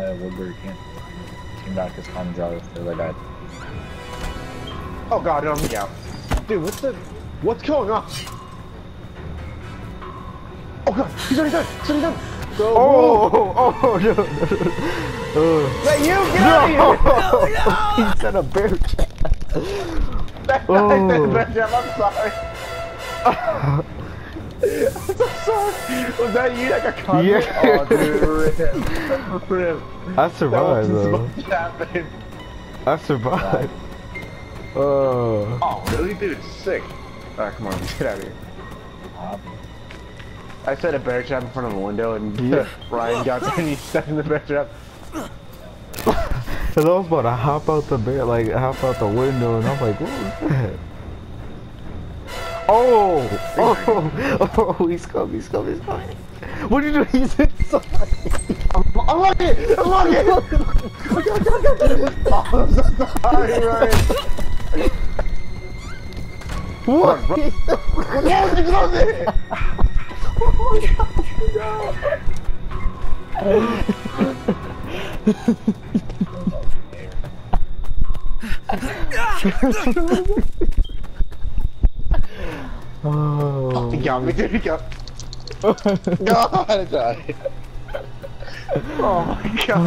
Uh, Woodbury can't came back as common driver for the guy. Oh god, I'm out. Dude, what's the... What's going on? Oh god, he's already done! He's already done! Go, Oh, oh, oh, no, no, no. Oh. Let you get out of here! No! he said a bear trap. Oh. I said bear trap, I'm sorry. I'm sorry. Was that you that got caught? Yeah. Oh, dude, rip. Rip. I survived, though. I survived. Oh. Oh, really? Dude, sick. Alright, come on, get out of here. I set a bear trap in front of a window and Yeah. Ryan got there and he stepped in the bear trap. Cause I was about to hop out the bed, like hop out the window, and I'm like, what was that? Oh, oh, oh, he's coming, he's coming, he's coming. What did you do? He's inside. Unlock it! Unlock it! oh, I'm so sorry, Ryan. What? Yes, he closed it! Oh. He got me, dude, he got God, I died. Oh my god.